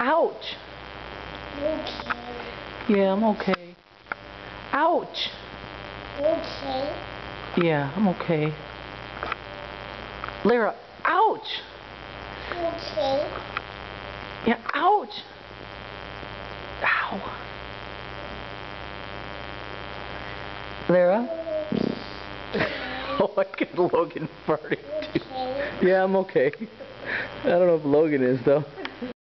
Ouch. Okay. Yeah, I'm okay. Ouch. Okay. Yeah, I'm okay. Lyra, ouch. Okay. Yeah, ouch. Ow. Lyra? oh, I got Logan farting too. Okay. Yeah, I'm okay. I don't know if Logan is though.